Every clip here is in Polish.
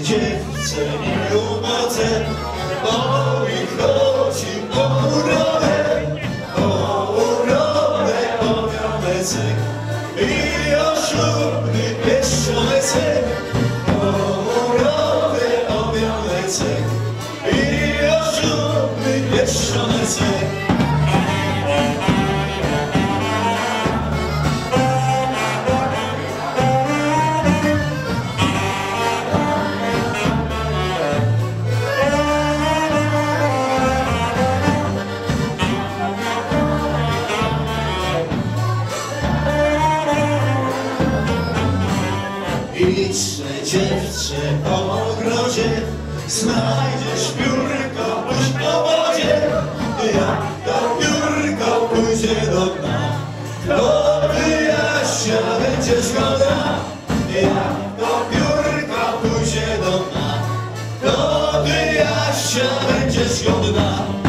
jeszcze nie umodzę, bo mi chodzi o urodę, o urodę, o miomecek i o ślubny pieszczonecek, o o miomecek i o ślubny pieszczonecek. Idźże dziewczę po ogrodzie, znajdziesz piórko, pójdź po wodzie. Jak to piórko pójdzie do dna, to wyjaśnia będzie zgoda. Jak to piórko pójdzie do dna, to wyjaśnia będzie zgodna.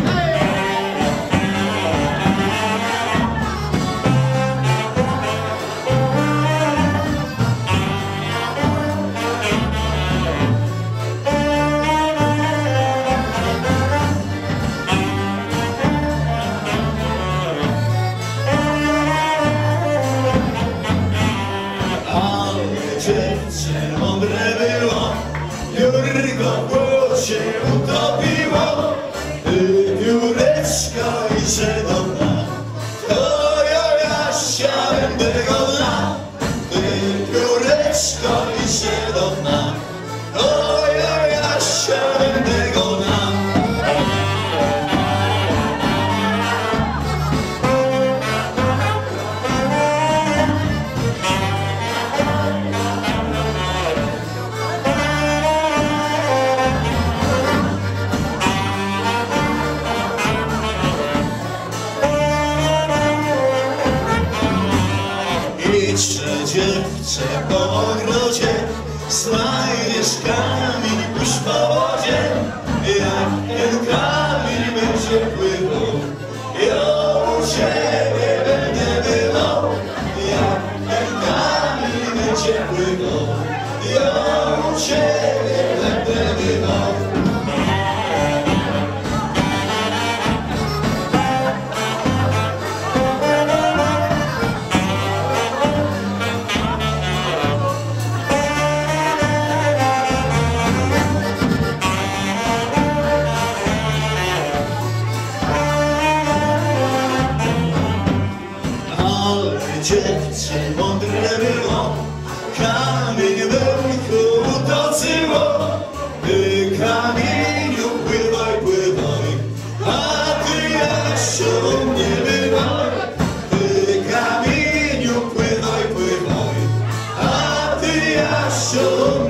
Dziewczę mądre było, piórko w błocie utopiło. Pióreczka idzie do Dziewczę po ogrodzie, znajdziesz kamień, puść po wodzie. Jak ten kamień będzie pływał, ja u ciebie będę bywał. Jak ten kamień będzie pływał, ja u ciebie kamieniu pływaj, pływaj, a ty Jasiu nie bywaj. Ty kamieniu pływaj, pływaj, a ty Jasiu